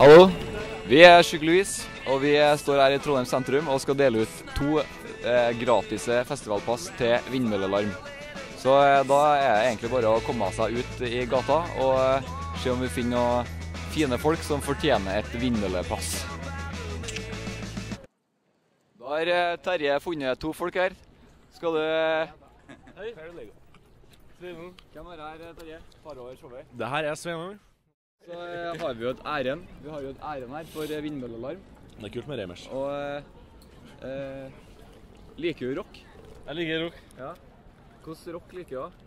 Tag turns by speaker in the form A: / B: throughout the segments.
A: Hallo, vi er Skyggeluis, og vi står her i Trondheim sentrum og skal dele ut to eh, gratise festivalpass til Vindmøllealarm. Så eh, da er det egentlig bare å komme seg ut i gata og eh, se om vi finner noen fine folk som fortjener et vindmøllepass. Da har eh, Terje funnet to folk her. Skal du
B: Hei.
A: Hvem er her, Terje? Tar over showet.
B: Det her er Sveinung.
A: Så eh, har vi jo et æren. Vi har jo et æren her for vindmøllealarm. vindmøllelarm.
B: Det er kult med Remers.
A: Og eh, eh, liker du rock?
B: Jeg liker rock.
A: Ja. Hvordan rock liker du?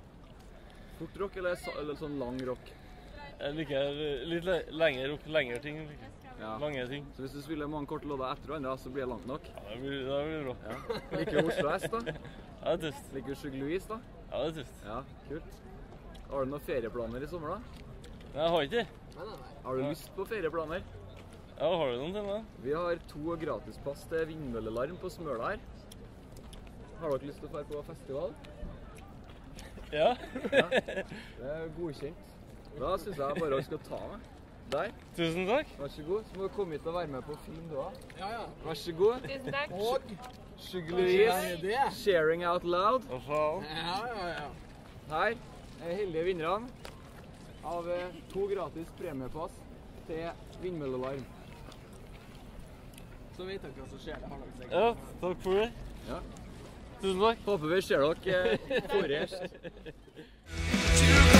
A: Fort rock eller, eller sånn lang rock?
B: Jeg liker litt le lengre rock, lengre ting.
A: Ja.
B: Lange ting.
A: Så hvis du spiller mange korte låter etter hverandre, så blir det langt nok?
B: Ja, det blir, det blir bra.
A: Ja. Liker du Oslo S, da?
B: Ja, det er tøft.
A: Liker du Sugar Louise, da?
B: Ja, det er tøft.
A: Ja, kult. Har du noen ferieplaner i sommer, da?
B: Jeg har ikke det.
A: Har du lyst på ferieplaner?
B: Ja, har du noen til meg?
A: Vi har to gratispass til vindmøllelarm på Smøla her. Har dere lyst til å dra på festival?
B: Ja.
A: Det er godkjent. Da syns jeg bare dere skal ta meg. Der.
B: Tusen takk.
A: Vær så god. Så må du komme hit og være med på film, du òg. Ja, ja. Vær så god.
C: Tusen takk.
A: Og Louise. Sharing out loud.
B: Hva faen?
A: Her er heldige vinnerne av eh, to gratis premiepass til vindmøllealarm.
D: Så vet dere hva som skjer. Det.
B: Ja, takk for det.
A: Ja.
B: Tusen takk.
A: Håper vi ser dere eh, forrest.